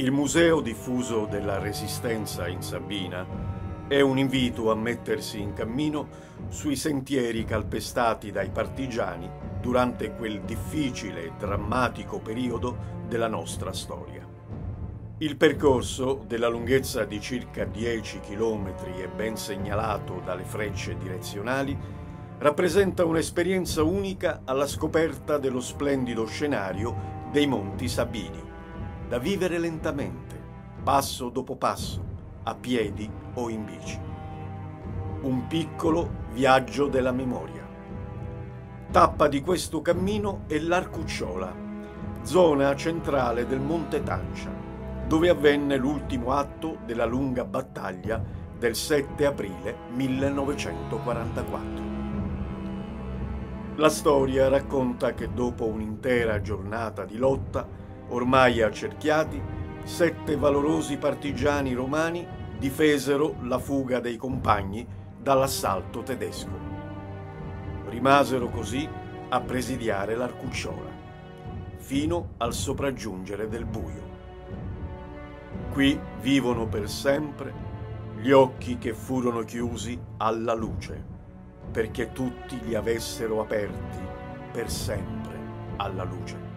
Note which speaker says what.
Speaker 1: Il Museo diffuso della Resistenza in Sabina è un invito a mettersi in cammino sui sentieri calpestati dai partigiani durante quel difficile e drammatico periodo della nostra storia. Il percorso, della lunghezza di circa 10 km e ben segnalato dalle frecce direzionali, rappresenta un'esperienza unica alla scoperta dello splendido scenario dei Monti Sabini da vivere lentamente, passo dopo passo, a piedi o in bici. Un piccolo viaggio della memoria. Tappa di questo cammino è l'Arcucciola, zona centrale del Monte Tancia, dove avvenne l'ultimo atto della lunga battaglia del 7 aprile 1944. La storia racconta che dopo un'intera giornata di lotta Ormai accerchiati, sette valorosi partigiani romani difesero la fuga dei compagni dall'assalto tedesco. Rimasero così a presidiare l'Arcucciola, fino al sopraggiungere del buio. Qui vivono per sempre gli occhi che furono chiusi alla luce, perché tutti li avessero aperti per sempre alla luce.